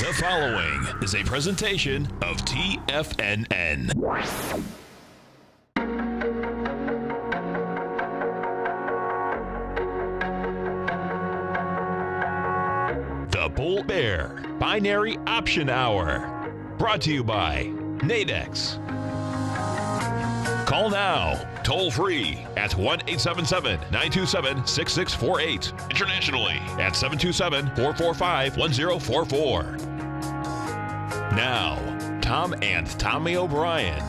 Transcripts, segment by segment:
The following is a presentation of TFNN. The Bull Bear Binary Option Hour. Brought to you by Nadex. Call now, toll free at 1 877 927 6648. Internationally at 727 445 1044. Now, Tom and Tommy O'Brien.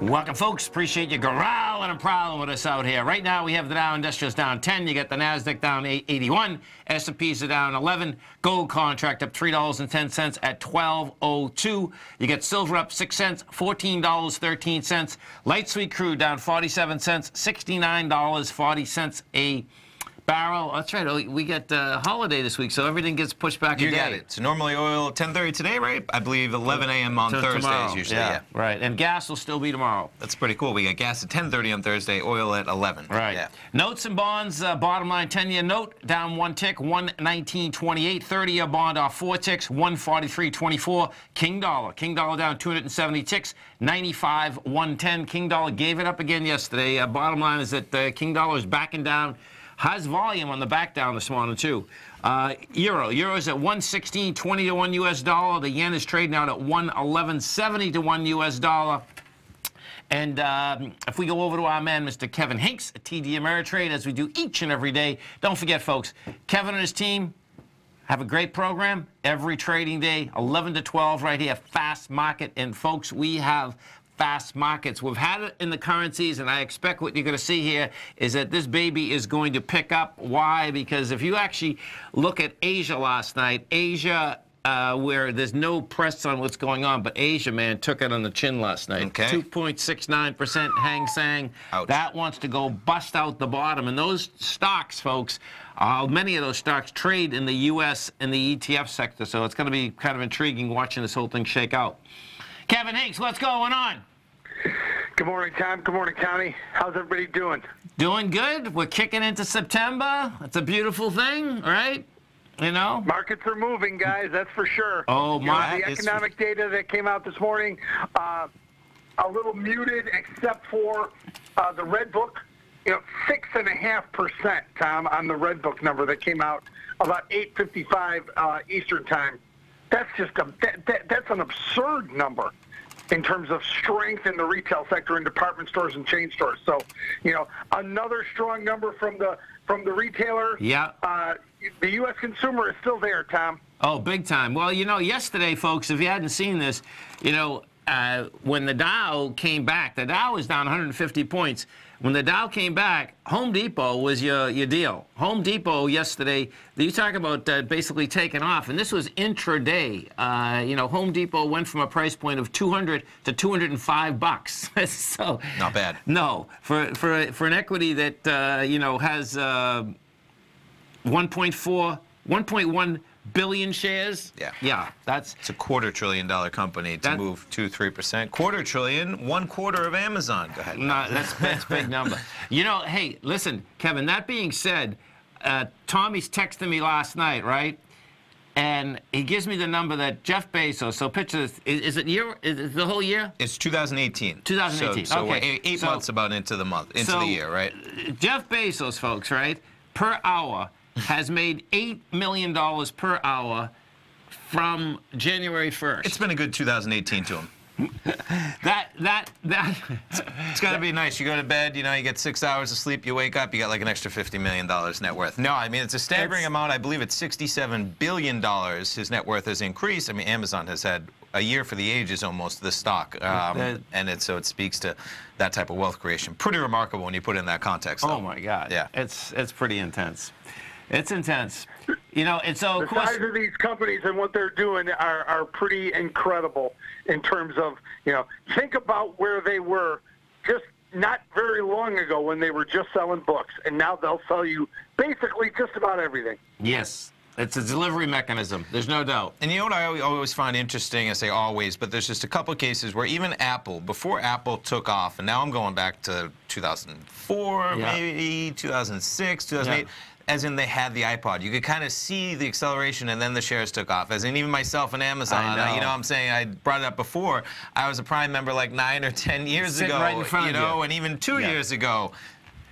Welcome, folks. Appreciate you growling and prowling with us out here. Right now, we have the Dow Industrials down 10. You got the Nasdaq down 81. S&Ps are down 11. Gold contract up $3.10 at 12.02. You get silver up 6 cents, $14.13. Light sweet crude down 47 cents, $69.40 a barrel. That's right. We get uh, holiday this week, so everything gets pushed back You a day. got it. So normally oil 10:30 today, right? I believe 11 a.m. on To Thursdays tomorrow. usually. yeah, Yeah. right. And gas will still be tomorrow. That's pretty cool. We got gas at 10:30 on Thursday, oil at 11. Right. Yeah. Notes and bonds, uh, bottom line 10 year note down one tick, 119.28. 30 year bond off four ticks, 143.24. King dollar. King dollar down 270 ticks, 95 110. King dollar gave it up again yesterday. Uh, bottom line is that uh, King dollar is backing down. Has volume on the back down this morning, too. Uh, Euro. Euro's at 116.20 to 1 US dollar. The yen is trading out at 111.70 to 1 US dollar. And um, if we go over to our man, Mr. Kevin Hinks at TD Ameritrade, as we do each and every day, don't forget, folks, Kevin and his team have a great program every trading day, 11 to 12 right here, fast market. And folks, we have fast markets. We've had it in the currencies, and I expect what you're going to see here is that this baby is going to pick up. Why? Because if you actually look at Asia last night, Asia uh, where there's no press on what's going on, but Asia, man, took it on the chin last night. Okay. 2.69% Hang Seng. Ouch. That wants to go bust out the bottom. And those stocks, folks, uh, many of those stocks trade in the U.S. and the ETF sector. So it's going to be kind of intriguing watching this whole thing shake out. Kevin Hinks, what's going on? Good morning, Tom. Good morning, Tommy. How's everybody doing? Doing good. We're kicking into September. It's a beautiful thing, right? You know? Markets are moving, guys. That's for sure. Oh, You know, my- the economic data that came out this morning, uh, a little muted, except for uh, the red book. You know, six and a half percent, Tom, on the red book number that came out about 8:55 uh, Eastern time. That's just a that, that, that's an absurd number in terms of strength in the retail sector in department stores and chain stores. So, you know, another strong number from the from the retailer. Yeah. Uh, the U.S. consumer is still there, Tom. Oh, big time. Well, you know, yesterday, folks, if you hadn't seen this, you know, uh, when the Dow came back, the Dow was down 150 points. When the Dow came back, Home Depot was your, your deal. Home Depot yesterday, you talk about uh, basically taking off, and this was intraday. Uh, you know, Home Depot went from a price point of 200 to 205 bucks. so Not bad. No, for for for an equity that uh, you know has uh, 1.4, 1.1 billion shares. Yeah. Yeah, that's It's a quarter trillion dollar company to That- move two, three percent. Quarter trillion, one quarter of Amazon. Go ahead. no, that's that's a big number. You know, hey, listen, Kevin. That being said, uh, Tommy's texting me last night, right? And he gives me the number that Jeff Bezos. So picture this. Is, is it year? Is it the whole year? It's 2018. 2018, So, so okay. eight, eight So- months about into the month, into So, the year, right? Jeff Bezos, folks, right, per hour has made eight million dollars per hour from January first. It's been a good 2018 to him. that that that. It's got to be nice. You go to bed, you know, you get six hours of sleep, you wake up, you got like an extra $50 million net worth. No, I mean, it's a staggering It's- amount. I believe it's $67 billion his net worth has increased. I mean, Amazon has had a year for the ages almost, the stock. Um, That- and it, so it speaks to that type of wealth creation. Pretty remarkable when you put it in that context. though. Oh my God. Yeah. It's it's pretty intense. It's intense. You know, and so The course. size of these companies and what they're doing are, are pretty incredible in terms of, you know, think about where they were just not very long ago when they were just selling books, and now they'll sell you basically just about everything. Yes, it's a delivery mechanism. There's no doubt. And you know what I always- always find interesting? I say always, but there's just a couple of cases where even Apple, before Apple took off, and now I'm going back to 2004, Yeah. maybe 2006, 2008. As in they had the iPod. You could kind of see the acceleration, and then the shares took off. As in even myself and Amazon. I know. You know, what I'm saying I brought it up before. I was a Prime member like nine or ten years Sitting ago. right in front you of know, you. and even two Yeah. years ago.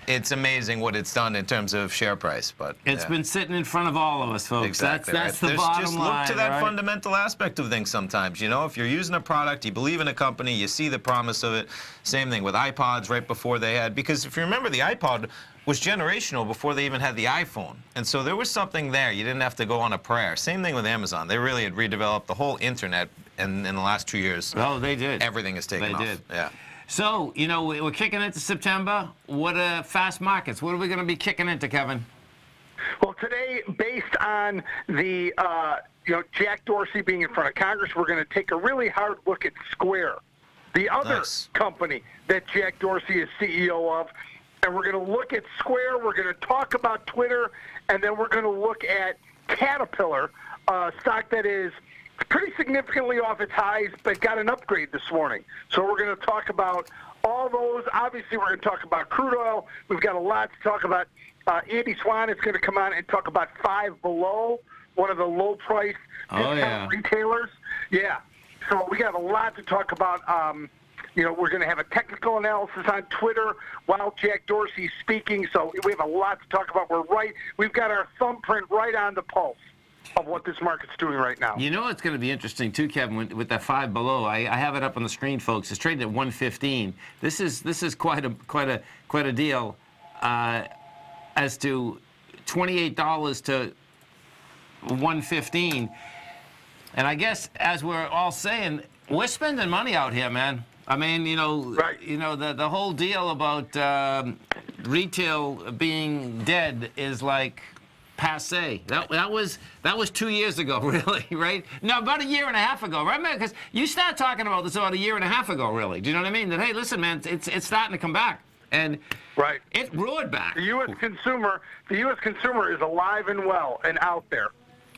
It's amazing what it's done in terms of share price, but It's yeah. been sitting in front of all of us, folks. Exactly. that's that's right. the There's bottom just line. look to that right? fundamental aspect of things sometimes. You know, if you're using a product, you believe in a company, you see the promise of it. Same thing with iPods right before they had, because if you remember, the iPod was generational before they even had the iPhone. And so there was something there. You didn't have to go on a prayer. Same thing with Amazon. They really had redeveloped the whole internet, and in the last two years, Oh, they did. everything has taken They off. did. Yeah. So, you know, we- we're kicking into September. What uh, fast markets? What are we going to be kicking into, Kevin? Well, today, based on the uh, you know Jack Dorsey being in front of Congress, we're going to take a really hard look at Square, the other Nice. company that Jack Dorsey is CEO of, and we're going to look at Square. We're going to talk about Twitter, and then we're going to look at Caterpillar, uh, stock that is pretty significantly off its highs, but got an upgrade this morning. So we're going to talk about all those. Obviously, we're going to talk about crude oil. We've got a lot to talk about. Uh, Andy Swan is going to come on and talk about Five Below, one of the low price Oh, yeah. retailers. Yeah. So we got a lot to talk about. Um, you know, we're going to have a technical analysis on Twitter while Jack Dorsey's speaking. So we have a lot to talk about. We're right. We've got our thumbprint right on the pulse of what this market's doing right now. You know what's going to be interesting too, Kevin, with, with that five below. I, I have it up on the screen, folks. It's trading at 115. This is this is quite a quite a quite a deal. Uh, as to $28 to 115. And I guess as we're all saying, we're spending money out here, man. I mean, you know, Right. you know the the whole deal about um, retail being dead is like passe. That, that was that was two years ago, really, right? No, about a year and a half ago, right? Because you start talking about this about a year and a half ago, really. Do you know what I mean? That hey, listen, man, it's it's starting to come back, and Right. it roared back. The U.S. consumer, the U.S. consumer is alive and well and out there.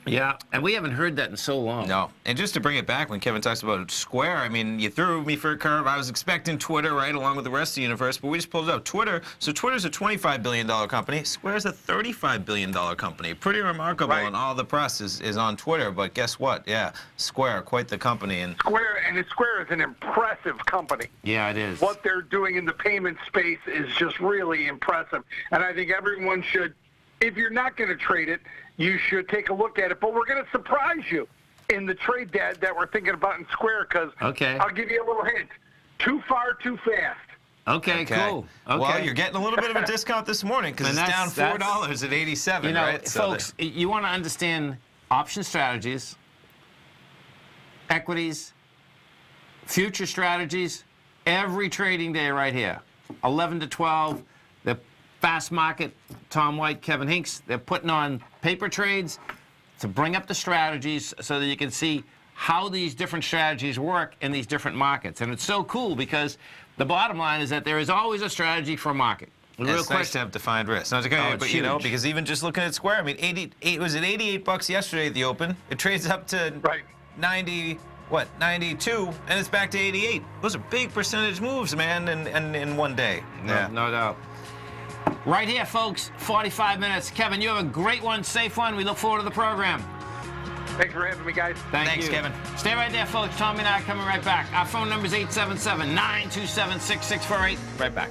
Yeah, and we haven't heard that in so long. No, and just to bring it back, when Kevin talks about Square, I mean, you threw me for a curve. I was expecting Twitter, right, along with the rest of the universe, but we just pulled it up. Twitter, so Twitter's a $25 billion company. Square's a $35 billion company. Pretty remarkable, Right. and all the press is, is on Twitter, but guess what? Yeah, Square, quite the company. And Square and Square is an impressive company. Yeah, it is. what they're doing in the payment space is just really impressive. And I think everyone should, if you're not going to trade it, you should take a look at it. But we're going to surprise you in the trade that, that we're thinking about in Square because Okay. I'll give you a little hint. Too far, too fast. Okay, cool. Okay. Well, you're getting a little bit of a discount this morning because it's down $4 at 87, You know, right? So folks, you want to understand option strategies, equities, future strategies, every trading day right here. 11 to 12, the fast market, Tom White, Kevin Hinks, they're putting on paper trades to bring up the strategies so that you can see how these different strategies work in these different markets. And it's so cool because the bottom line is that there is always a strategy for a market. The real it's nice to question, have defined risk. Not to kind Oh, of, it's but you know, because even just looking at Square, I mean, 88 was it 88 bucks yesterday at the open? It trades up to Right. 90, what 92, and it's back to 88. Those are big percentage moves, man, in in, in one day. No, no doubt. Right here, folks, 45 minutes. Kevin, you have a great one, safe one. We look forward to the program. Thanks for having me, guys. Thank Thanks, you. Kevin. Stay right there, folks. Tommy and I are coming right back. Our phone number is 877 927 6648. Right back.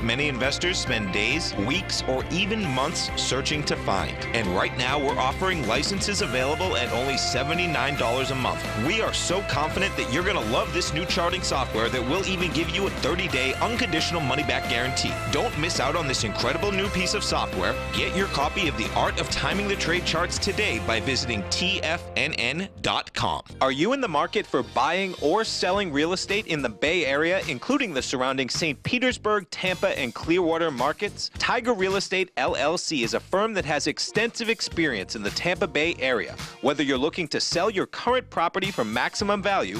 many investors spend days, weeks, or even months searching to find. And right now, we're offering licenses available at only $79 a month. We are so confident that you're going to love this new charting software that will even give you a 30 day unconditional money back guarantee. Don't miss out on this incredible new piece of software. Get your copy of The Art of Timing the Trade Charts today by visiting TFNN.com. Are you in the market for buying or selling real estate in the Bay Area, including the surrounding St. Petersburg, Tampa, and Clearwater markets? Tiger Real Estate LLC is a firm that has extensive experience in the Tampa Bay area. Whether you're looking to sell your current property for maximum value,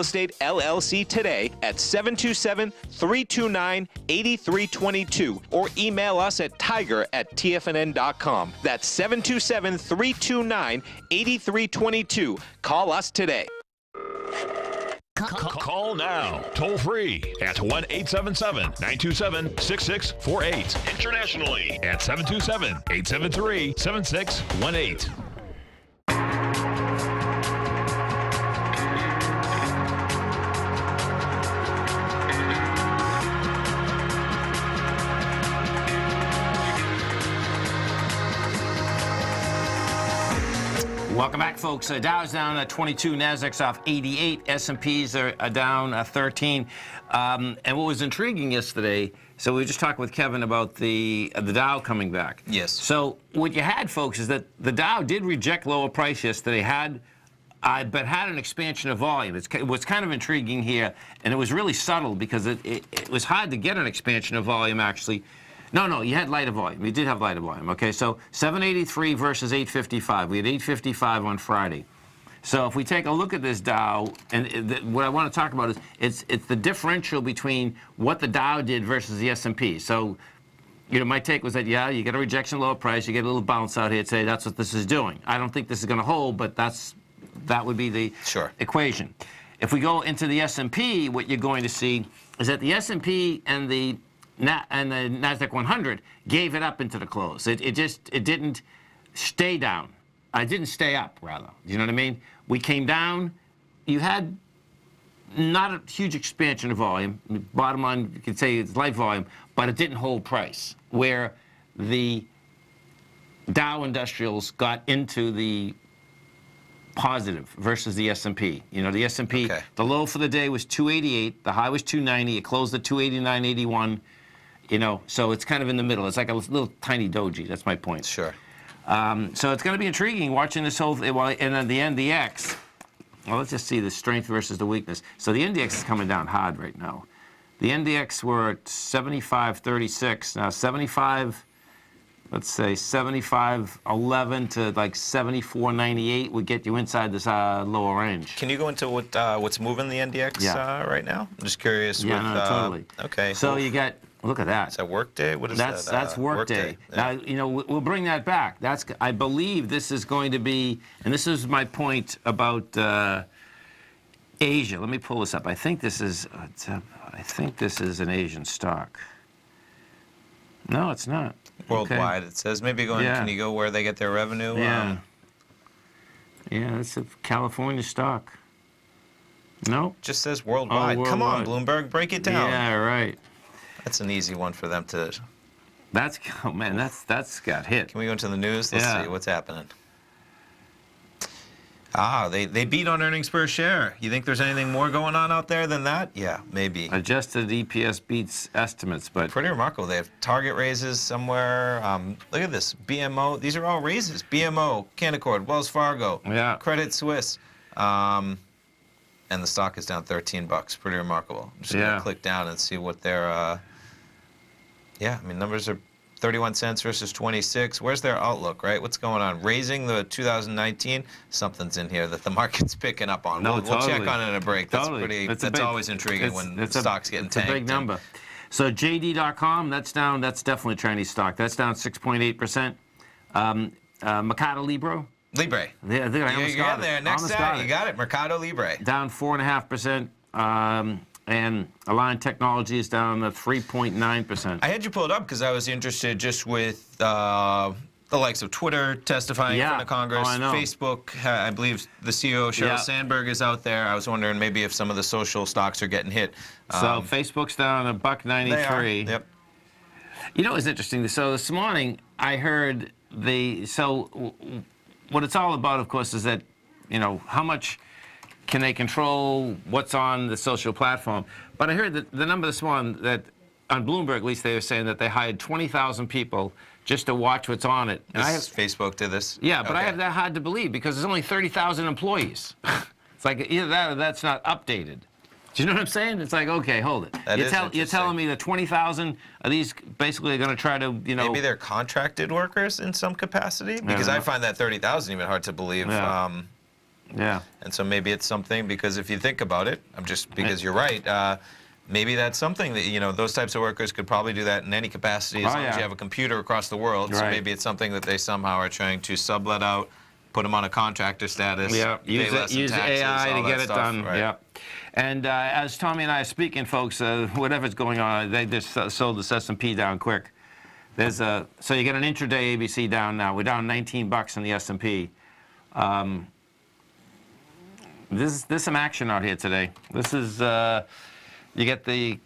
Estate LLC today at 727 329 8322 or email us at tiger at tfnn.com. That's 727 329 8322. Call us today. Call now, toll free at 1 877 927 6648. Internationally at 727 873 7618. Welcome back, folks. Uh, Dow's down at 22, Nasdaq's off 88, S&Ps are, are down uh, 13. Um, and what was intriguing yesterday, so we were just talking with Kevin about the uh, the Dow coming back. Yes. So what you had, folks, is that the Dow did reject lower price yesterday, had uh, but had an expansion of volume. It's, it was kind of intriguing here, and it was really subtle because it, it, it was hard to get an expansion of volume, actually. No, no, you had lighter volume. You did have lighter volume. Okay, so 783 versus 855. We had 855 on Friday. So if we take a look at this Dow, and uh, it- what I want to talk about is it's it's the differential between what the Dow did versus the S&P. So, you know, my take was that yeah, you get a rejection lower price, you get a little bounce out here. Say that's what this is doing. I don't think this is going to hold, but that's that would be the Sure. equation. If we go into the S&P, what you're going to see is that the S&P and the Na- and the Nasdaq 100 gave it up into the close. It, it just it didn't stay down. I didn't stay up rather. You know what I mean? We came down. You had not a huge expansion of volume. Bottom line, you could say it's light volume, but it didn't hold price. Where the Dow Industrials got into the positive versus the S&P. You know, the S&P, Okay. the low for the day was 288, the high was 290, it closed at 289.81. You know, so it's kind of in the middle. It's like a little tiny doji. That's my point. Sure. Um, so it's going to be intriguing watching this whole thing. Well, and then the NDX. Well, let's just see the strength versus the weakness. So the NDX is coming down hard right now. The NDX were at 75.36. Now 75, let's say 75.11 to like 74.98 would get you inside this uh, lower range. Can you go into what uh, what's moving the NDX Yeah. uh, right now? I'm just curious. Yeah, with, no, uh, totally. Okay. So you got look at that. is that Workday? What is That's that? that's uh, workday. Yeah. Now you know we- we'll bring that back. That's I believe this is going to be, and this is my point about uh, Asia. Let me pull this up. I think this is uh, I think this is an Asian stock. No, it's not. Okay. Worldwide, it says. Maybe going. Yeah. Can you go where they get their revenue? Yeah. Um, yeah, it's a California stock. No. just says worldwide. Come on. Bloomberg, break it down. Yeah, right. That's an easy one for them to. That's oh man, that's that's got hit. Can we go into the news? Let's Yeah. see what's happening. Ah, they, they beat on earnings per share. You think there's anything more going on out there than that? Yeah, maybe. Adjusted EPS beats estimates, but Pretty remarkable. They have target raises somewhere. Um, look at this. BMO. These are all raises. BMO, Canaccord, Wells Fargo, Yeah. Credit Suisse. Um, and the stock is down 13 bucks. Pretty remarkable. I'm just Yeah. gonna click down and see what their. Uh, yeah, I mean numbers are 31 cents versus 26. Where's their outlook, right? What's going on? Raising the 2019. Something's in here that the market's picking up on. No, we'll, we'll check totally. on it in a break. That's Totally. pretty. A that's big- always intriguing it's- when it's a- stocks getting it's a big number. So JD.com, that's down. That's definitely Chinese stock. That's down 6.8 percent. Um, uh, Mercado Libre, Libre. yeah, I think I almost you got there. Next time, you got it. Mercado Libre. down four and a half percent. Um, and Align Technology is down to 3.9 percent. I had you pull it up because I was interested just with uh, the likes of Twitter testifying in Yeah. front of Congress, Oh, I know. Facebook. I believe the CEO Sheryl Yeah. Sandberg is out there. I was wondering maybe if some of the social stocks are getting hit. So Um, Facebook's down a buck they are. 93. Yep. You know what's interesting? So this morning I heard the so what it's all about, of course, is that you know how much can they control what's on the social platform. But I heard that the number this morning that on Bloomberg, at least they were saying that they hired 20,000 people just to watch what's on it. And I have, Facebook did this. yeah, but I Okay. have that hard to believe because there's only 30,000 employees. it's like either that or that's not updated. Do you know what I'm saying? It's like, okay, hold it. That you're, is you're telling me that 20,000 of these basically are going to try to, you know. Maybe they're contracted workers in some capacity because I find that 30,000 even hard to believe. Yeah. Um, Yeah. And so maybe it's something because if you think about it, I'm just because you're right. Uh, maybe that's something that you know those types of workers could probably do that in any capacity as Oh, long as you have a computer across the world. So maybe it's something that they somehow are trying to sublet out, put them on a contractor status. Yeah, pay use, less it, in use taxes, AI to get it stuff, done. right. Yeah. And uh, as Tommy and I are speaking, folks, uh, whatever's going on, they just uh, sold this S&P down quick. There's a so you get an intraday ABC down now. We're down 19 bucks in the S&P. Um, this there's some action out here today. This is uh, you get the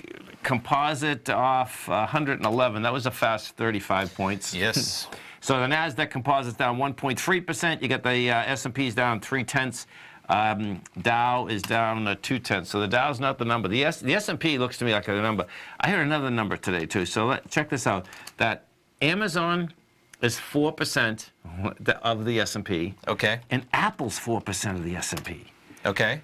composite off 111. That was a fast 35 points. Yes. So the Nasdaq Composite's down 1.3 percent. You get the uh, S&P's down three tenths. Um, Dow is down uh, two tenths. So the Dow's not the number. The S the S&P looks to me like a number. I heard another number today too. So let, check this out. That Amazon is four percent of the S&P, Okay. and Apple's four percent of the S&P. Okay.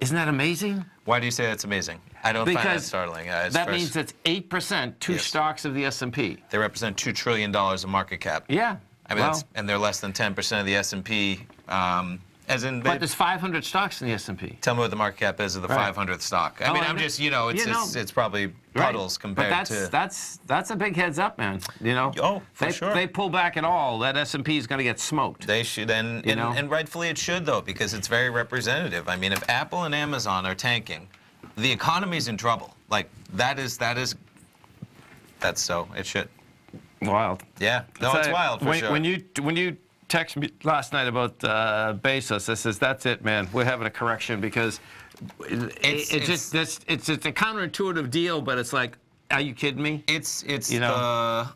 Isn't that amazing? Why do you say that's amazing? I don't find that startling. Uh, that means it's eight percent, two Yes. stocks of the S&P. they represent two trillion dollars of market cap. Yeah. I mean, well, that's, and they're less than 10% of the S&P. Um, as in, but there's 500 stocks in the S&P. Tell me what the market cap is of the Right. 500th stock. I Oh, mean, I'm just, you know, it's You know. it's, it's probably Right. puddles compared but that's, to. that's that's a big heads up, man. You know. Oh, for they, sure. They pull back at all. That S and P is going to get smoked. They should, and, You and, know? and rightfully it should, though, because it's very representative. I mean, if Apple and Amazon are tanking, the economy's in trouble. Like, that is, that is, that's so. It should. Wild. Yeah. No, So, it's wild for when, sure. When you when you text me last night about uh, Bezos, I says that's it, man. We're having a correction because it, It's- it just that's it's it's a counterintuitive deal, but it's like, are you kidding me? It's it's You know?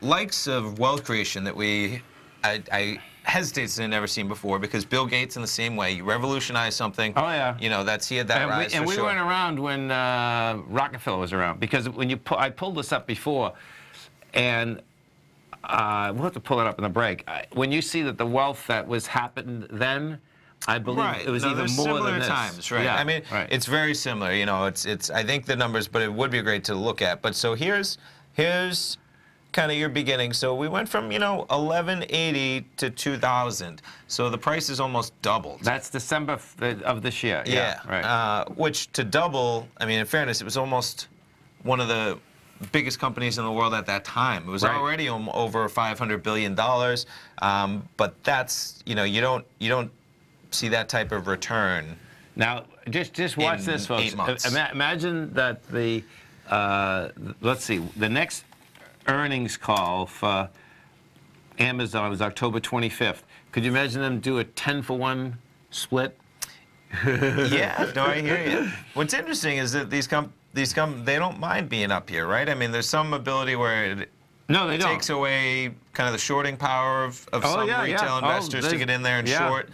the likes of wealth creation that we I, I hesitate to say never seen before because Bill Gates in the same way you revolutionize something. Oh, yeah. You know that's he had that and rise we, and we sure. weren't around when uh, Rockefeller was around because when you pu- I pulled this up before, and uh, we'll have to pull it up in the break. When you see that the wealth that was happened then, I believe Right. it was no, even more similar than this. times, right? Yeah, I mean, right. it's very similar. You know, it's it's. I think the numbers, but it would be great to look at. But so here's here's kind of your beginning. So we went from you know 1180 to 2000. So the price is almost doubled. That's December of this year. Yeah, right. Uh, which to double, I mean, in fairness, it was almost one of the biggest companies in the world at that time. It was Right. already over 500 billion dollars. Um, but that's you know you don't you don't see that type of return. Now, just just watch this, folks. Ima- imagine that the uh, let's see, the next earnings call for Amazon is October 25th. Could you imagine them do a 10 for one split? yeah, no, I hear you. What's interesting is that these com these come, they don't mind being up here, right? I mean, there's some ability where it No, they don't. takes away kind of the shorting power of, of Oh, some yeah, yeah. retail Oh, investors to get in there and yeah. short.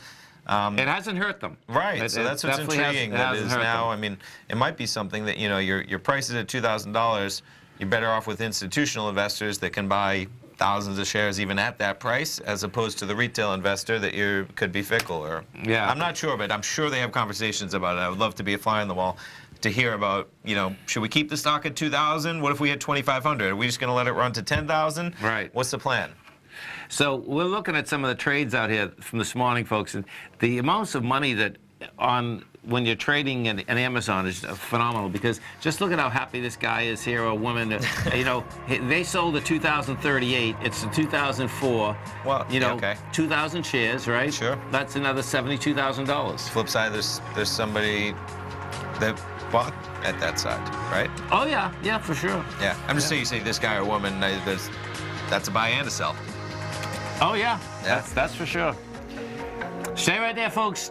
Um, it hasn't hurt them. Right. It- so that's what's has- intriguing. it that hasn't now. them. I mean, it might be something that you know your your price is at two thousand dollars. You're better off with institutional investors that can buy thousands of shares even at that price, as opposed to the retail investor that you could be fickle. Or Yeah. I'm not sure, but I'm sure they have conversations about it. I would love to be a fly on the wall. To hear about, you know, should we keep the stock at 2,000? What if we hit 2,500? Are we just going to let it run to 10,000? Right. What's the plan? So we're looking at some of the trades out here from this morning, folks, and the amounts of money that on when you're trading in, in Amazon is phenomenal because just look at how happy this guy is here, or woman. you know, they sold the 2038. It's the 2004. Well, you know, okay. 2,000 shares, right? Sure. That's another $72,000. Flip side, there's there's somebody that bought at that side, right? Oh yeah, yeah, for sure. Yeah. I'm just saying you say this guy or woman, there's, that's a buy and a sell. Oh yeah, Yeah. that's that's for sure. Stay right there, folks.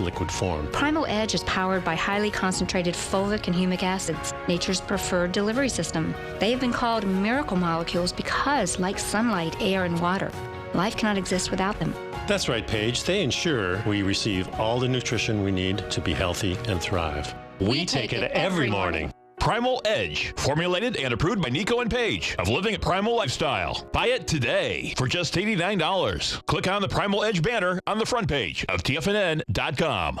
liquid form. Primal Edge is powered by highly concentrated fulvic and humic acids, nature's preferred delivery system. They have been called miracle molecules because, like sunlight, air, and water, life cannot exist without them. That's right, Paige. They ensure we receive all the nutrition we need to be healthy and thrive. We, take, it, every morning. Primal Edge, formulated and approved by Nico and Paige of Living a Primal Lifestyle. Buy it today for just $89. Click on the Primal Edge banner on the front page of TFNN.com.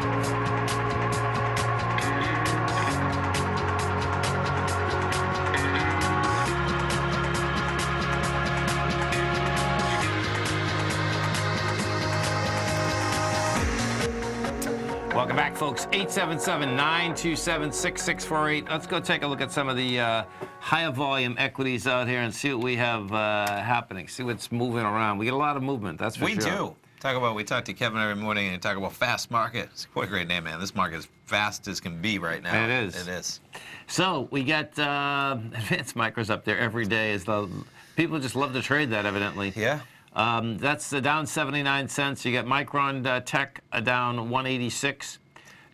Welcome back, folks. 877-927-6648. Let's go take a look at some of the uh, higher volume equities out here and see what we have uh, happening. See what's moving around. We get a lot of movement, that's for We sure. do. Talk about we talk to Kevin every morning and talk about fast market. What a great name, man. This market is fast as can be right now. It is. It is. So we got uh, advanced micros up there every day. Is the people just love to trade that evidently. Yeah. Um, that's uh, down 79 cents. You got Micron uh, Tech uh, down 186.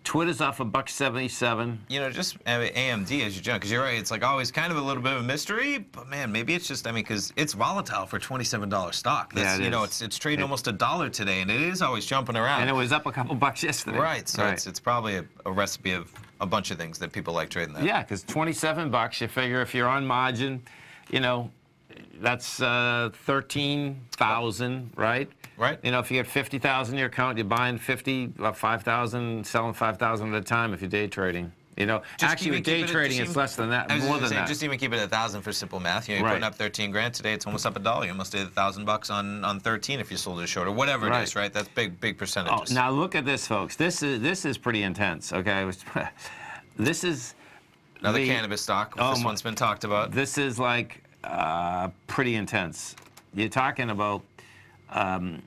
Twitter's off a buck 77. You know, just I mean, AMD as you jump, because you're right. It's like always kind of a little bit of a mystery, but man, maybe it's just I mean, because it's volatile for twenty-seven dollar stock. That's, Yeah, it you know, it's it's trading almost a dollar today, and it is always jumping around. And it was up a couple bucks yesterday. right. So it's it's probably a, a recipe of a bunch of things that people like trading that. Yeah, because 27 bucks, you figure if you're on margin, you know, that's uh, 13,000, right? Right. You know, if you get 50,000 in your account, you're buying 50, uh, 5,000, selling 5,000 at a time if you're day trading. You know, Just actually with day it- trading, it's even- less than that, more than say, that. Just even keep it at a thousand for simple math. You know, you're Right. putting up 13 grand today. It's almost up a dollar. You almost did a thousand bucks on on 13 if you sold it short or whatever Right. it is. Right. That's big big Oh, percentages. now look at this, folks. This is this is pretty intense. Okay, this is Another the- cannabis stock. Oh, this my- one's been talked about. This is like uh, pretty intense. You're talking about um,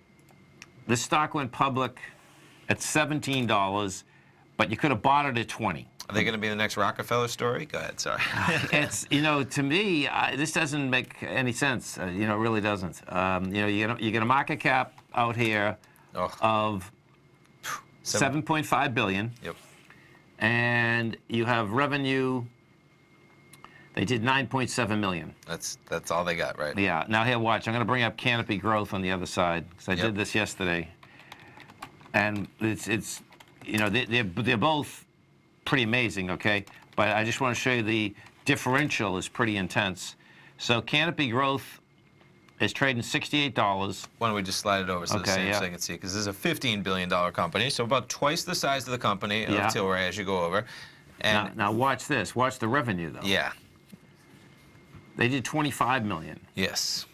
this stock went public at seventeen dollars, but you could have bought it at twenty. Are they going to be the next Rockefeller story? Go ahead. Sorry. it's you know to me I, this doesn't make any sense. Uh, you know, it really doesn't. Um, you know, you get a, you get a market cap out here Oh. of 7.5 billion, Yep. and you have revenue. They did 9.7 million. That's that's all they got, right? Yeah. Now here, watch. I'm going to bring up Canopy Growth on the other side because I Yep. did this yesterday, and it's it's you know they, they're they're both pretty amazing. Okay, but I just want to show you the differential is pretty intense. So Canopy Growth is trading $68. Why don't we just slide it over so the Okay, same yeah. so they can see? Because this is a 15 billion dollar company, so about twice the size of the company Yeah. of Tilray as you go over. Now, And now watch this. Watch the revenue though. yeah, They did 25 million. yes.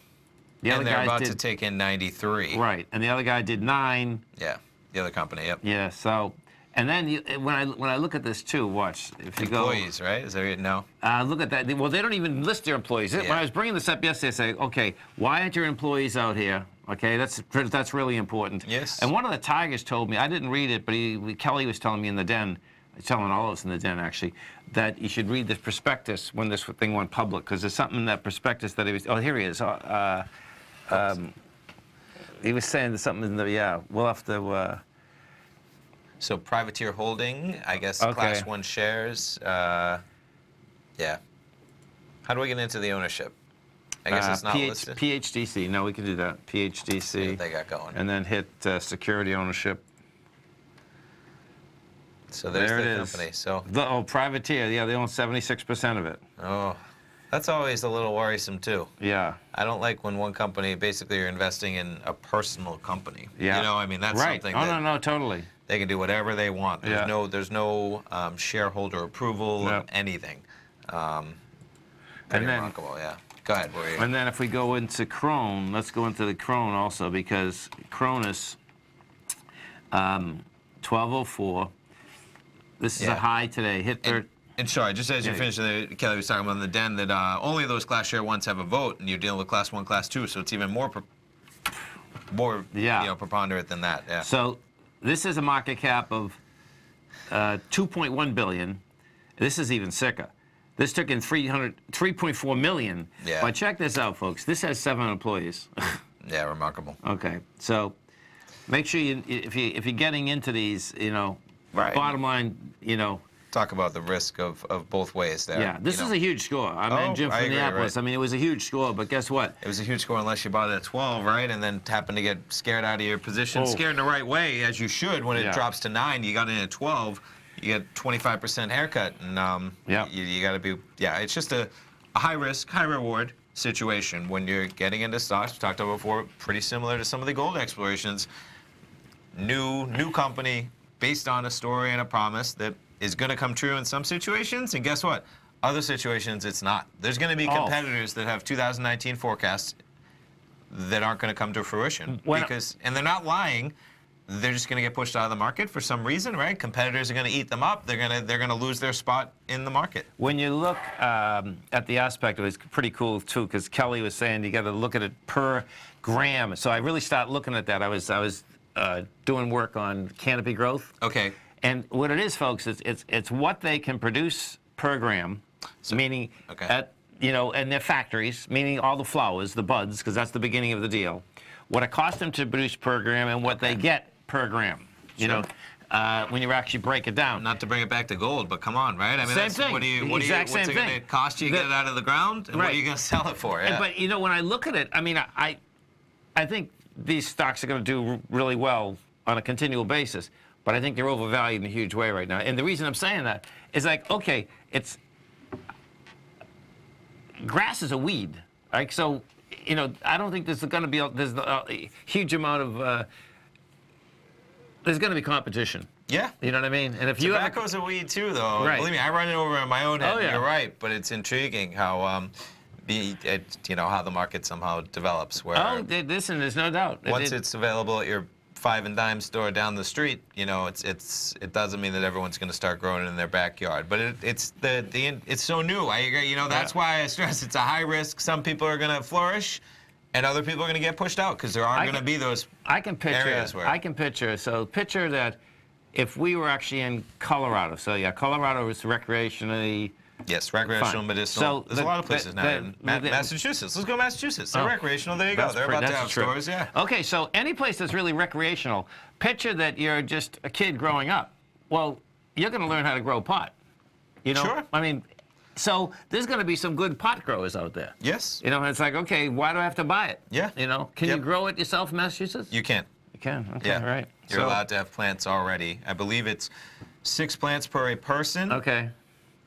The other and they're about did to take in 93. right, and the other guy did nine. Yeah, the other company. Yep. Yeah. So, and then you, when I when I look at this too, watch if you go. Employees, right? Is there? No. Uh, look at that. Well, they don't even list their employees. When I was bringing this up yesterday, I said, okay, why aren't your employees out here? Okay, that's that's really important. Yes. And one of the Tigers told me, I didn't read it, but he, Kelly was telling me in the den, telling all of us in the den actually, that you should read this prospectus when this thing went public, because there's something in that prospectus that he was, oh, here he is. Uh, um, he was saying there's something in the, yeah, we'll have to, uh, So privateer holding, I guess Okay. class one shares. Uh, yeah. How do we get into the ownership? I guess uh, it's not PH, listed. PHDC. No, we can do that. PHDC. They got going. And then hit uh, security ownership. So there's there the it is. company. So The, oh, privateer. Yeah, they own 76% of it. oh, that's always a little worrisome too. Yeah. I don't like when one company basically you're investing in a personal company. Yeah. You know, I mean that's right. something oh, that no, no, totally. they can do whatever they want. There's Yeah. no there's no um, shareholder approval Yeah. of anything. Um, pretty then- remarkable, yeah. Go ahead, where are you? And then if we go into Crone, let's go into the Crone also because Cronos, um, 1204. This is Yeah. a high today. Hit their. And, and sorry, just as Yeah. you finish, uh, Kelly was talking about in the den that uh, only those class share ones have a vote, and you're dealing with class one, class two, so it's even more, pre- more, Yeah. you know, preponderant than that. Yeah. So this is a market cap of uh, 2.1 billion. This is even sicker. This took in 300, 3.4 million. Yeah. But check this out, folks. This has seven employees. yeah, remarkable. okay, so make sure you if you if you're getting into these, you know, Right. bottom line, you know, Talk about the risk of, of both ways there. yeah, this you is know. a huge score. I mean, Oh, Jim I from agree, Minneapolis. right. I mean, it was a huge score, but guess what? It was a huge score unless you bought it at 12, right? And then happen to get scared out of your position. Oh. Scared in the right way, as you should. When it Yeah. drops to 9, you got in at 12, you get 25% haircut. And um, Yeah. you, you got to be, yeah, it's just a, a high risk, high reward situation when you're getting into stocks. We talked about before, pretty similar to some of the gold explorations. New, new company based on a story and a promise that is going to come true in some situations. And guess what? Other situations, it's not. There's going to be Oh. competitors that have 2019 forecasts that aren't going to come to fruition When- because, and they're not lying. They're just going to get pushed out of the market for some reason, right? Competitors are going to eat them up. They're going to they're going to lose their spot in the market. When you look um, at the aspect, it was pretty cool too, because Kelly was saying you got to look at it per gram. So I really started looking at that. I was I was uh, doing work on canopy growth, Okay. and what it is, folks, it's it's it's what they can produce per gram, meaning okay. at you know, and their factories, meaning all the flowers, the buds, because that's the beginning of the deal. What it costs them to produce per gram and what they get per gram. You know, uh, when you actually break it down. Not to bring it back to gold, but come on, right? I mean, Same thing. What do you, what do you, what's same it going to cost you to get it out of the ground? And what are you going to sell it for? And- Yeah. But you know, when I look at it, I mean, I, I think these stocks are going to do really well on a continual basis. But I think they're overvalued in a huge way right now. And the reason I'm saying that is like, okay, it's grass is a weed, right? So, you know, I don't think there's going to be a, there's a, huge amount of uh, there's going to be competition. yeah. You know what I mean? And if you have Tobacco's a weed too, though. Right. Believe me, I run it over in my own head. Oh, yeah. You're right, but it's intriguing how, um, it, you know, how the market somehow develops. Where oh, listen, there's no doubt. Once it- it's available at your five and dime store down the street, you know, it's it's it doesn't mean that everyone's going to start growing it in their backyard. But it, it's the the it's so new. I. You know, that's why I stress it's a high risk. Some people are going to flourish, and other people are going to get pushed out because there are I going to be those. I can picture. areas where- I can picture. So picture that if we were actually in Colorado. So yeah, Colorado is recreationally. Yes, recreational, Fine. medicinal. So There's the- a lot of the- places now. the- in Ma- the- Massachusetts. Let's go to Massachusetts. They're Oh. recreational. There you go. They're about to have true. stores. Yeah. Okay, so any place that's really recreational, picture that you're just a kid growing up. Well, you're going to learn how to grow pot. You know. Sure. I mean, so there's going to be some good pot growers out there. Yes. You know, it's like, okay, why do I have to buy it? Yeah. You know, can Yep. you grow it yourself in Massachusetts? You can. You can. Okay. Yeah. Right. You're So- allowed to have plants already. I believe it's six plants per a person. Okay.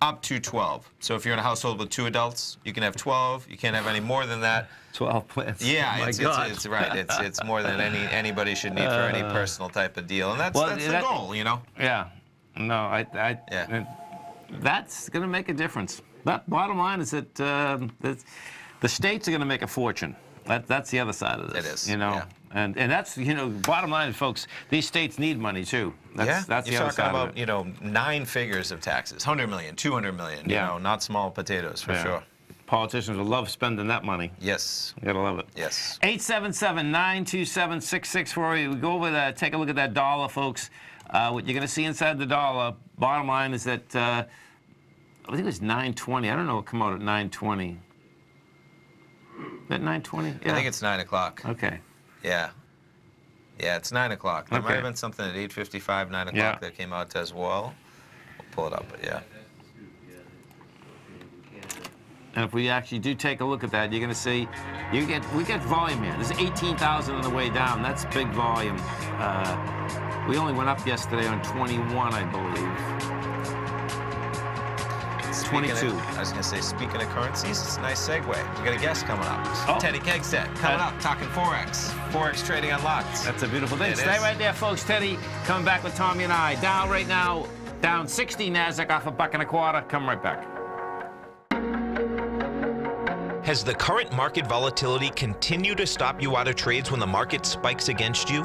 Up to 12. So if you're in a household with two adults, you can have 12. You can't have any more than that. 12 plants. Yeah, Oh it's, it's, it's right. It's it's more than any anybody should need for any uh, personal type of deal, and that's well, that's that- the goal, you know. Yeah. No, I, I Yeah. that's going to make a difference. But bottom line is that um, the, the states are going to make a fortune. That, that's the other side of this. It is, You know, yeah. And and that's you know, bottom line, folks. These states need money too. That's, yeah, that's the you're talking side about you know nine figures of taxes, 100 million, 200 million. Yeah. You know, not small potatoes for Yeah. sure. Politicians will love spending that money. Yes, You gotta love it. yes. 877-927-6640. We go over that, take a look at that dollar, folks. Uh, what you're going to see inside the dollar, bottom line is that, uh, I think it was 920. I don't know what come out at 920. That 920? Yeah. I think it's nine o'clock. Okay. Yeah. Yeah, it's nine o'clock. There might have been something at 8:55, nine o'clock Yeah. that came out as well. We'll pull it up, but yeah. And if we actually do take a look at that, you're going to see you get we get volume here. There's 18,000 on the way down. That's big volume. Uh, we only went up yesterday on 21, I believe. Speaking of- 22. I was going to say, speaking of currencies, it's a nice segue. We got a guest coming up. Oh. Teddy Kegstead coming Uh, up, talking Forex. Forex trading unlocked. That's a beautiful thing. It Stay is. right there, folks. Teddy coming back with Tommy and I. Down right now, down 60 Nasdaq off a buck and a quarter. Come right back. Has the current market volatility continued to stop you out of trades when the market spikes against you?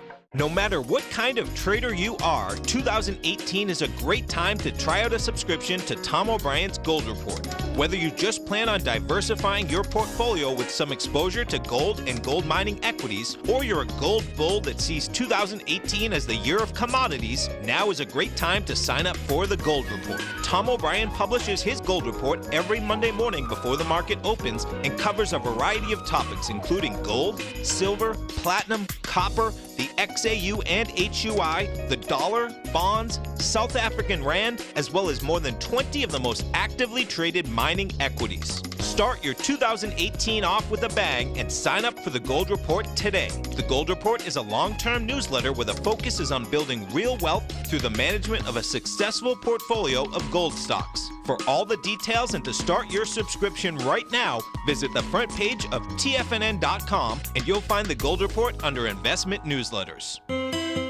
No matter what kind of trader you are, 2018 is a great time to try out a subscription to Tom O'Brien's Gold Report. Whether you just plan on diversifying your portfolio with some exposure to gold and gold mining equities, or you're a gold bull that sees 2018 as the year of commodities, now is a great time to sign up for the Gold Report. Tom O'Brien publishes his Gold Report every Monday morning before the market opens and covers a variety of topics, including gold, silver, platinum, copper, the XAU and HUI, the dollar, bonds, South African Rand, as well as more than 20 of the most actively traded mining equities. Start your 2018 off with a bang and sign up for the Gold Report today. The Gold Report is a long term newsletter where the focus is on building real wealth through the management of a successful portfolio of gold stocks. For all the details and to start your subscription right now, visit the front page of TFNN.com and you'll find the Gold Report under Investment Newsletters.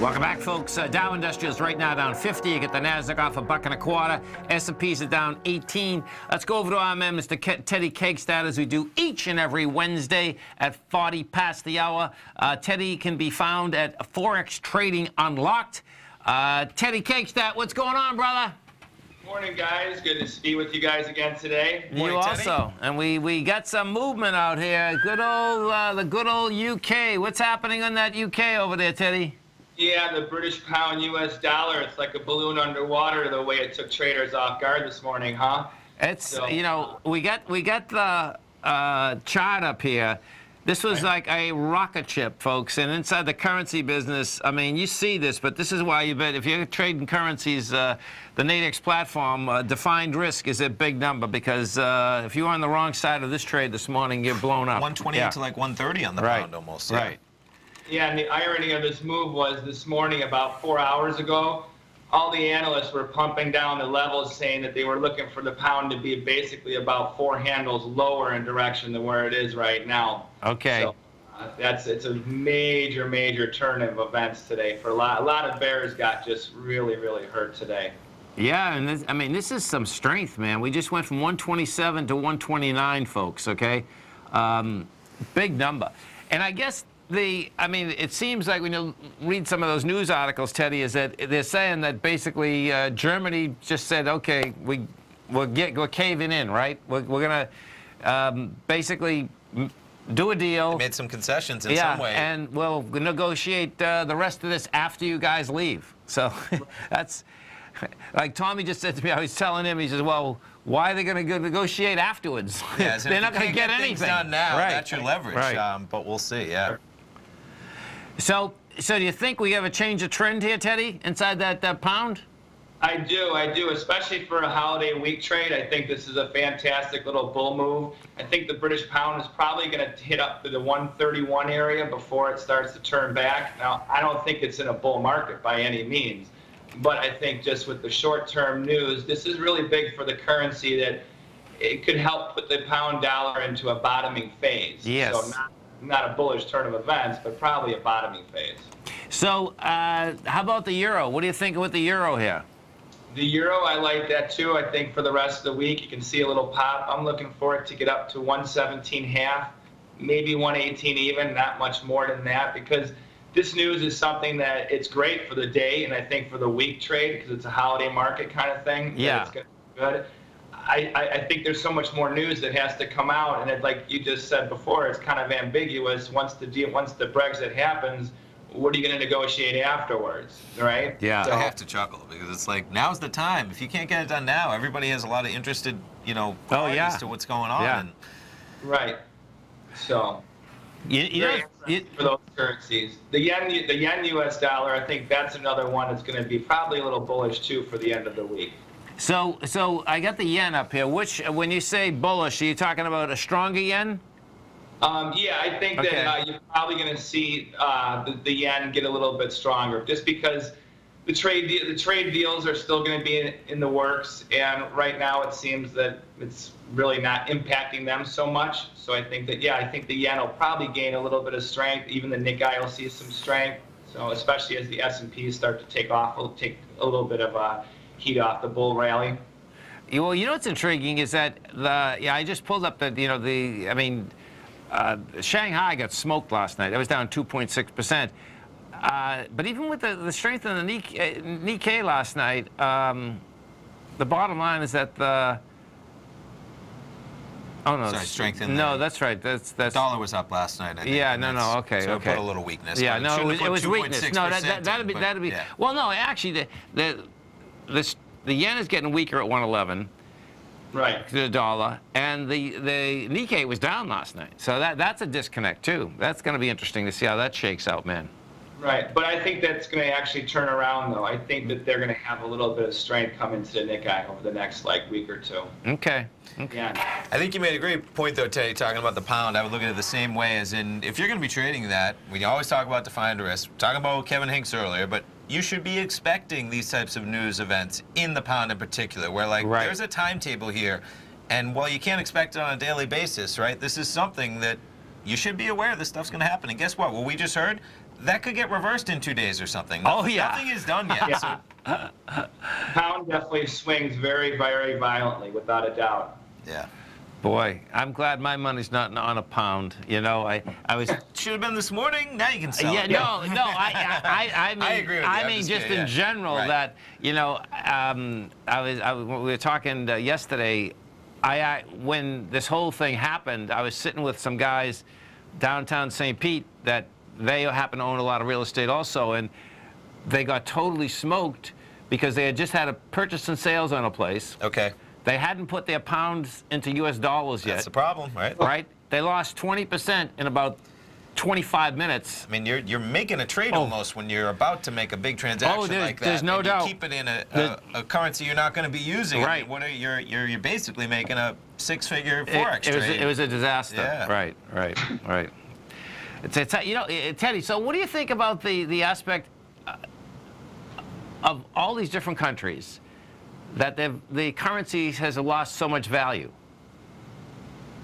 Welcome back, folks. Uh, Dow Industrials right now down 50. You get the Nasdaq off a buck and a quarter. S&P's are down 18. Let's go over to our man, Mr. Ke Teddy Kegstad, as we do each and every Wednesday at 40 past the hour. Uh, Teddy can be found at Forex Trading Unlocked. Uh, Teddy Kegstad, what's going on, brother? Morning, guys. Good to be with you guys again today. you also, and we we got some movement out here. Good old uh, the good old UK. What's happening on that UK over there, Teddy? Yeah, the British pound US dollar, it's like a balloon underwater the way it took traders off guard this morning, huh? It's, So- you know, we got we got the uh, chart up here. This was like a rocket ship, folks. And inside the currency business, I mean, you see this, but this is why you bet if you're trading currencies, uh, the Nadex platform, uh, defined risk is a big number because uh, if you're on the wrong side of this trade this morning, you're blown up. 128 Yeah. to like 130 on the Right. pound almost. yeah. Right. Yeah, and the irony of this move was this morning, about four hours ago, all the analysts were pumping down the levels, saying that they were looking for the pound to be basically about four handles lower in direction than where it is right now. Okay. So uh, that's it's a major, major turn of events today. For a lot, a lot of bears got just really, really hurt today. Yeah, and this, I mean, this is some strength, man. We just went from 127 to 129, folks, okay? Um, big number. And I guess the, I mean, it seems like when you read some of those news articles, Teddy, is that they're saying that basically uh, Germany just said, okay, we, we're, get, we're caving in, right? We're, we're going to um, basically do a deal. Made some concessions in yeah, some way. and we'll negotiate uh, the rest of this after you guys leave. So that's like Tommy just said to me. I was telling him, he says, "Well, why are they going to negotiate afterwards? Yeah, They're not going to can't get, anything done now. Right. That's your leverage. Right. Um, but we'll see. Yeah. So, so do you think we have a change of trend here, Teddy, inside that, that pound? I do, I do, especially for a holiday week trade. I think this is a fantastic little bull move. I think the British pound is probably going to hit up to the 131 area before it starts to turn back. Now, I don't think it's in a bull market by any means, but I think just with the short-term news, this is really big for the currency that it could help put the pound dollar into a bottoming phase. Yes. So not, not a bullish turn of events, but probably a bottoming phase. So, uh, how about the euro? What do you think with the euro here? The euro, I like that too. I think for the rest of the week, you can see a little pop. I'm looking for it to get up to 117 half, maybe 118 even, not much more than that, because this news is something that it's great for the day and I think for the week trade because it's a holiday market kind of thing. Yeah. It's good. I, I, I think there's so much more news that has to come out, and it, like you just said before, it's kind of ambiguous. Once the deal, once the Brexit happens, what are you going to negotiate afterwards, right? Yeah. So- I have to chuckle because it's like now's the time. If you can't get it done now, everybody has a lot of interested, you know, Oh, parties yeah. to what's going on. Yeah. And Right. So You, you know, you, interesting for those currencies. The yen, the yen U.S. dollar, I think that's another one that's going to be probably a little bullish too for the end of the week. So, so I got the yen up here. Which, when you say bullish, are you talking about a stronger yen? Um, yeah, I think Okay. that uh, you're probably going to see uh, the, the yen get a little bit stronger, just because the trade de- the trade deals are still going to be in, in the works, and right now it seems that it's really not impacting them so much. So I think that yeah, I think the yen will probably gain a little bit of strength. Even the Nikkei will see some strength. So especially as the S and P start to take off, will take a little bit of uh, heat off the bull rally. Well, you know what's intriguing is that the yeah I just pulled up the you know the I mean uh, Shanghai got smoked last night. That was down 2.6 percent. Uh, but even with the, the strength in the Nikkei, uh, Nikkei last night, um, the bottom line is that the oh no Sorry, strength in no the- that's right that's that's Dollar was up last night. I think, yeah, and no, no, okay, so it okay. put a little weakness. Yeah, no, it shouldn't was, have it was weakness. No, that, that, 2.6% that'd be but that'd be. yeah. Well, no, actually, the the the, the yen is getting weaker at 111 Right. to the dollar, and the the Nikkei was down last night. So that that's a disconnect too. That's going to be interesting to see how that shakes out, man. Right, but I think that's going to actually turn around, though. I think that they're going to have a little bit of strength come into the Nikkei over the next like week or two. Okay. Yeah. I think you made a great point, though, Teddy, talking about the pound. I would look at it the same way as in if you're going to be trading that, we always talk about defined risk. Talking about Kevin Hinks earlier, but you should be expecting these types of news events in the pound in particular, where like Right. there's a timetable here, and while you can't expect it on a daily basis, right? This is something that you should be aware this stuff's going to happen. And guess what? What we just heard, that could get reversed in two days or something. Oh, yeah. Nothing is done yet. so- Pound definitely swings very, very violently, without a doubt. yeah. Boy, I'm glad my money's not on a pound. You know, I I was. Should have been this morning. Now you can sell Yeah, it. no, no. I, I, I, mean, I agree with you. I I'm mean, just just, kidding, in yeah. general, Right. that you know, um, I was, I, we were talking uh, yesterday. I, I, when this whole thing happened, I was sitting with some guys downtown St. Pete that they happen to own a lot of real estate also, and they got totally smoked because they had just had a purchase and sales on a place. Okay. They hadn't put their pounds into U.S. dollars yet That's the problem, right? right? They lost 20% in about 25 minutes. I mean, you're you're making a trade Oh. almost when you're about to make a big transaction there's- like that. there's no doubt. keep it in a, a, a currency you're not going to be using. I Right. mean, what are you're you're you're basically making a six-figure It, forex it was, trade. it was a disaster. Yeah. Right, right, right. It's, it's, you know, eh, Teddy, so what do you think about the, the aspect uh, of all these different countries that they've- the currency has lost so much value?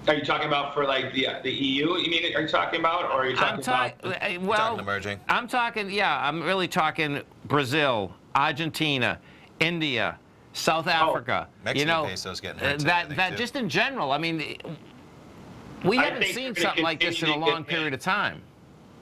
Are you talking about for like the the EU? You mean are you talking about, or are you talking I'm talking, about? well, talking emerging. I'm talking, yeah, I'm really talking Brazil, Argentina, India, South Africa. you Mexican know, peso's getting uh, hurt too, that think, that too. just in general. I mean, we I haven't seen something like this in a long period hit. of time.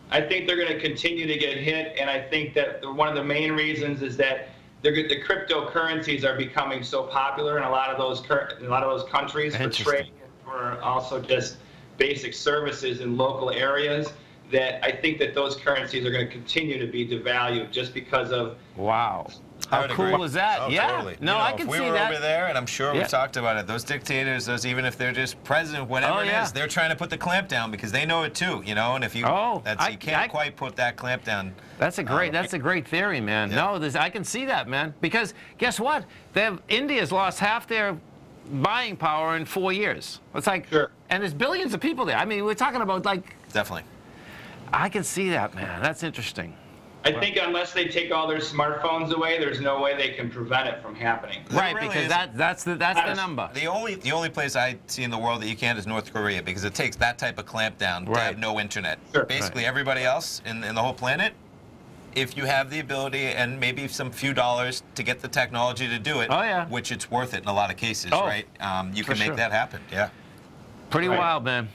I think they're going to continue to get hit, and I think that one of the main reasons is that the cryptocurrencies are becoming so popular in a lot of those cur- in a lot of those countries for trade for also just basic services in local areas. That I think that those currencies are going to continue to be devalued just because of Wow. I How would cool agree. is that? Oh, yeah. Totally. No, You know, I if can we see were that. over there, and I'm sure Yeah. we've talked about it. Those dictators, those even if they're just president, whatever Oh, it is, they're trying to put the clamp down because they know it too. You know, and if you, Oh, that's I- you can't I- quite put that clamp down. That's a great. Um, that's a great theory, man. No, there's, I can see that, man. Because guess what? They've, India's lost half their buying power in four years. It's like, Sure. and there's billions of people there. I mean, we're talking about like, Definitely. I can see that, man. That's interesting. I think unless they take all their smartphones away, there's no way they can prevent it from happening. Right, really because is- that that's the that's the That's- number. The only the only place I see in the world that you can't is North Korea because it takes that type of clamp down to have no internet. Sure. Basically, everybody else in, in the whole planet, if you have the ability and maybe some few dollars to get the technology to do it, Oh, yeah. which it's worth it in a lot of cases, Oh, right? Um, you can make sure. that happen. Yeah. Pretty Right. wild, man.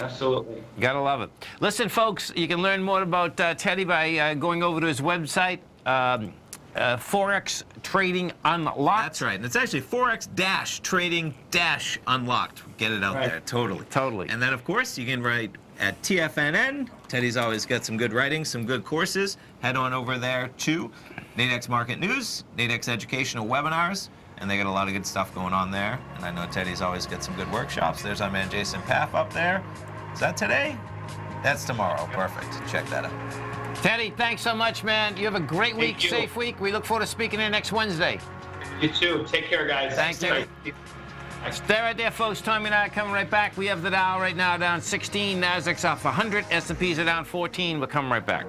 Absolutely. Gotta love it. Listen, folks, you can learn more about uh, Teddy by uh, going over to his website, um, uh, Forex Trading Unlocked. That's right. And it's actually Forex dash trading dash unlocked. Get it out Right. there. Totally. Totally. And then, of course, you can write at TFNN. Teddy's always got some good writing, some good courses. Head on over there to Nadex Market News, Nadex Educational Webinars, and they got a lot of good stuff going on there. And I know Teddy's always got some good workshops. There's our man Jason Paff up there. Is that today? That's tomorrow. Perfect. Check that out. Teddy, thanks so much, man. You have a great week, you. safe week. We look forward to speaking to you next Wednesday. You too. Take care, guys. Thanks, David. Stay right there, folks. Tommy and I are coming right back. We have the Dow right now down 16. Nasdaq's off 100. S&Ps are down 14. We'll come right back.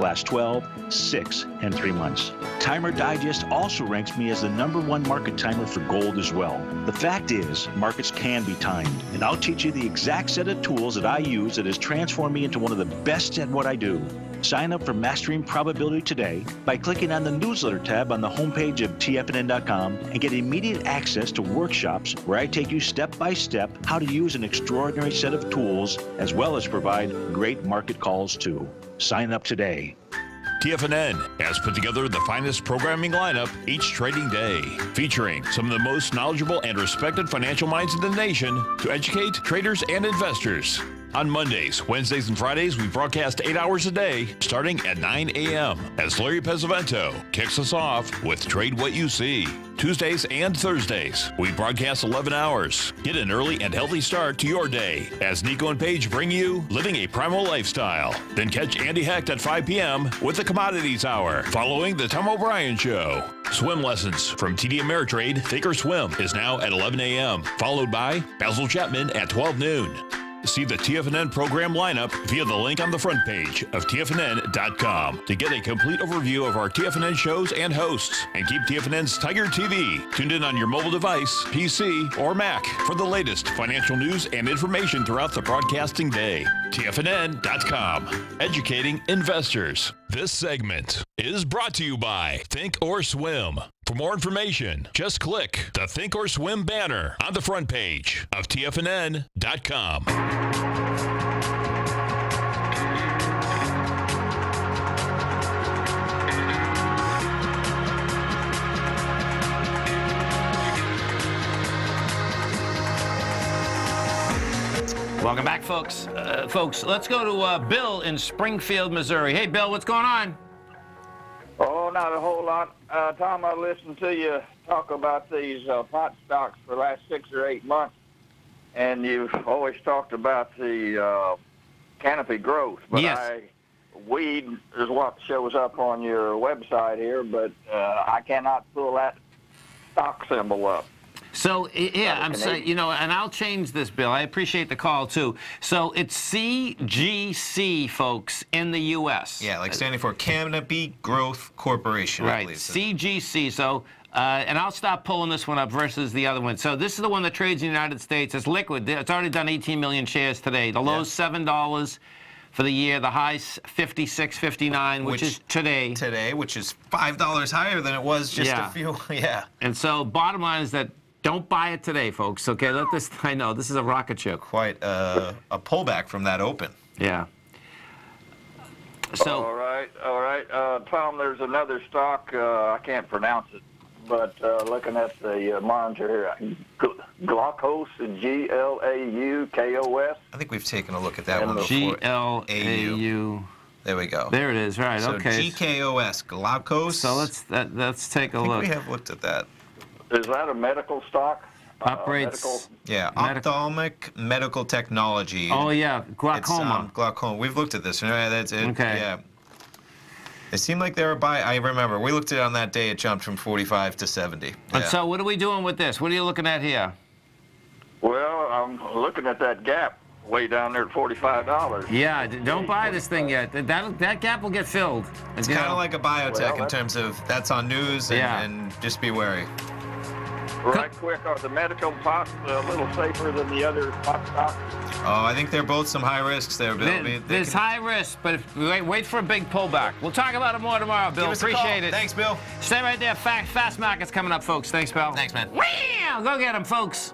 last 12, 6, and 3 months. Timer Digest also ranks me as the number one market timer for gold as well. The fact is, markets can be timed, and I'll teach you the exact set of tools that I use that has transformed me into one of the best at what I do. Sign up for Mastering Probability today by clicking on the newsletter tab on the homepage of tfnn.com and get immediate access to workshops where I take you step by step how to use an extraordinary set of tools as well as provide great market calls too. Sign up today. TFNN has put together the finest programming lineup each trading day, featuring some of the most knowledgeable and respected financial minds in the nation to educate traders and investors. On Mondays, Wednesdays, and Fridays, we broadcast eight hours a day, starting at 9 a.m. as Larry Pesavento kicks us off with Trade What You See. Tuesdays and Thursdays, we broadcast 11 hours. Get an early and healthy start to your day as Nico and Paige bring you Living a Primal Lifestyle. Then catch Andy Hecht at 5 p.m. with the Commodities Hour, following the Tom O'Brien Show. Swim lessons from TD Ameritrade Thinkorswim is now at 11 a.m., followed by Basil Chapman at 12 noon. See the TFNN program lineup via the link on the front page of TFNN.com to get a complete overview of our TFNN shows and hosts. And keep TFNN's Tiger TV tuned in on your mobile device, PC, or Mac for the latest financial news and information throughout the broadcasting day. TFNN.com, educating investors. This segment is brought to you by Think or Swim. For more information, just click the Think or Swim banner on the front page of TFNN.com. Welcome back, folks. Uh, folks, let's go to uh, Bill in Springfield, Missouri. Hey, Bill, what's going on? Oh, not a whole lot. Uh, Tom, I listened to you talk about these uh, pot stocks for the last six or eight months, and you've always talked about the uh, canopy growth. But Yes. I, weed is what shows up on your website here, but uh, I cannot pull that stock symbol up. So yeah, I'm saying, you know, and I'll change this, Bill. I appreciate the call too. So it's CGC, folks, in the U.S. Yeah, like standing for Canopy Growth Corporation. I Right, believe. So- CGC. So, uh, and I'll stop pulling this one up versus the other one. So this is the one that trades in the United States. It's liquid. It's already done 18 million shares today. The low low's seven dollars for the year. The high's 56, 59, which, Which is today. today, which is five dollars higher than it was just Yeah. a few. Yeah. and so, bottom line is that don't buy it today, folks. Okay, let this. I know this is a rocket ship. Quite a, a pullback from that open. Yeah. So All right, all right, Uh, Tom, there's another stock. Uh, I can't pronounce it, but uh, looking at the uh, monitor here, Gl- Glaukos, G L A U K O S. I think we've taken a look at that And one before. G L A U There we go. There it is. Right. so okay. GKOS, Glaukos. So let's that, let's take a I think look. we have looked at that. Is that a medical stock? Uh, Operates. medical- Yeah, Medical- ophthalmic medical technology. Oh yeah, glaucoma. um, glaucoma. We've looked at this. Right? That's it. Okay. Yeah. It seemed like they were buy. I remember we looked at it on that day. It jumped from 45 to 70. And so what are we doing with this? What are you looking at here? Well, I'm looking at that gap way down there at forty-five dollars. Yeah, don't buy this thing yet. That that, that gap will get filled. it's kind of like a biotech Well, in terms of that's on news and, Yeah. and just be wary. Right quick, are the medical pots a little safer than the other pot stocks? Oh, I think they're both some high risks there, Bill. There- They- they There's can- high risk, but if, wait, wait for a big pullback. We'll talk about it more tomorrow, Bill. Give us a Appreciate call. it. Thanks, Bill. Stay right there. Fast, fast markets coming up, folks. Thanks, Bill. Thanks, man. Wow, go get them, folks.